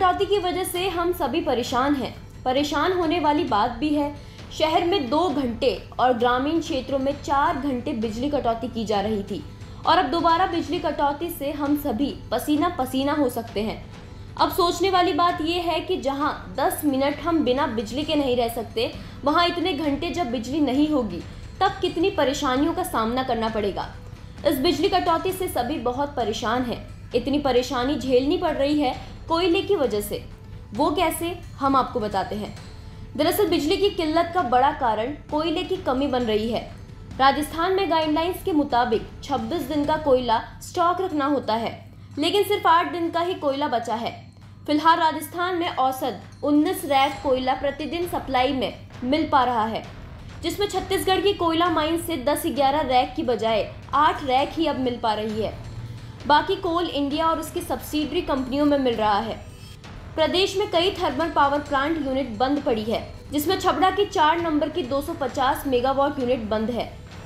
कटौती की वजह से हम सभी परेशान हैं। परेशान होने वाली बात भी है। शहर में दो घंटे और ग्रामीण क्षेत्रों में चार घंटे बिजली कटौती की जा रही थी। और अब दोबारा बिजली कटौती से हम सभी पसीना पसीना हो सकते हैं। अब सोचने वाली बात यह है कि जहाँ 10 मिनट हम बिना बिजली के नहीं रह सकते, वहाँ इतने घंटे जब बिजली नहीं होगी, तब कितनी परेशानियों का सामना करना पड़ेगा। इस बिजली कटौती से सभी बहुत परेशान हैं। इतनी परेशानी झेलनी पड़ रही है कोयले की वजह से। वो कैसे, हम आपको बताते हैं। दरअसल बिजली की किल्लत का बड़ा कारण कोयले की कमी बन रही है। राजस्थान में गाइडलाइंस के मुताबिक 26 दिन का कोयला स्टॉक रखना होता है, लेकिन सिर्फ़ आठ दिन का ही कोयला बचा है। फ़िलहाल राजस्थान में औसत 19 रैक कोयला प्रतिदिन सप्लाई में मिल पा रहा है, जिसमें छत्तीसगढ़ की कोयला माइन से 10-11 रैक की बजाय 8 रैक ही अब मिल पा रही है। बाकी कोल इंडिया और उसकी सब्सिडरी कंपनियों में मिल रहा है। प्रदेश में कई थर्मल पावर प्लांट यूनिट बंद पड़ी है, जिसमें छबड़ा की चार नंबर की 250 मेगावाट यूनिट बंद है।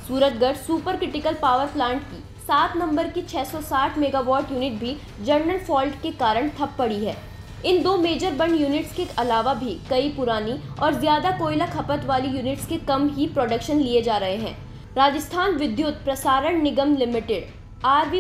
Suratgarh super critical power plant की सात नंबर की 660 मेगावाट यूनिट भी जर्नल फॉल्ट के कारण ठप पड़ी है। इन दो मेजर बंद यूनिट्स के अलावा भी कई पुरानी और ज़्यादा कोयला खपत वाली यूनिट्स के कम ही प्रोडक्शन लिए जा रहे हैं। राजस्थान विद्युत प्रसारण निगम लिमिटेड आर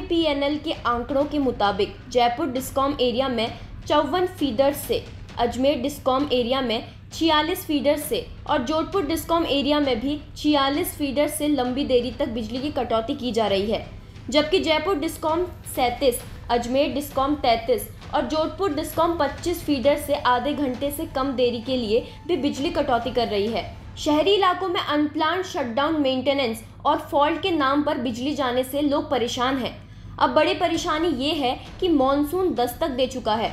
के आंकड़ों के मुताबिक जयपुर डिस्कॉम एरिया में चौवन फीडर से, अजमेर डिस्कॉम एरिया में छियालीस फीडर से और जोधपुर डिस्कॉम एरिया में भी छियालीस फीडर से लंबी देरी तक बिजली की कटौती की जा रही है। जबकि जयपुर डिस्कॉम सैंतीस, अजमेर डिस्कॉम तैंतीस और जोधपुर डिस्कॉम 25 फीडर से आधे घंटे से कम देरी के लिए भी बिजली कटौती कर रही है। शहरी इलाकों में अनप्लान शटडाउन मेंटेनेंस और फॉल्ट के नाम पर बिजली जाने से लोग परेशान हैं। अब बड़ी परेशानी ये है कि मानसून दस्तक दे चुका है।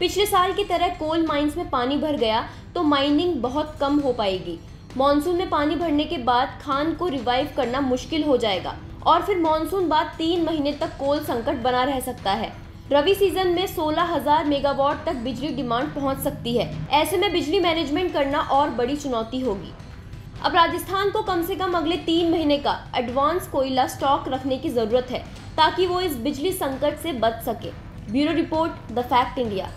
पिछले साल की तरह कोल माइंस में पानी भर गया तो माइनिंग बहुत कम हो पाएगी। मानसून में पानी भरने के बाद खान को रिवाइव करना मुश्किल हो जाएगा और फिर मानसून बाद तीन महीने तक कोल संकट बना रह सकता है। रवि सीज़न में 16,000 मेगावाट तक बिजली डिमांड पहुँच सकती है। ऐसे में बिजली मैनेजमेंट करना और बड़ी चुनौती होगी। अब राजस्थान को कम से कम अगले तीन महीने का एडवांस कोयला स्टॉक रखने की ज़रूरत है ताकि वो इस बिजली संकट से बच सके। Bureau report the fact India.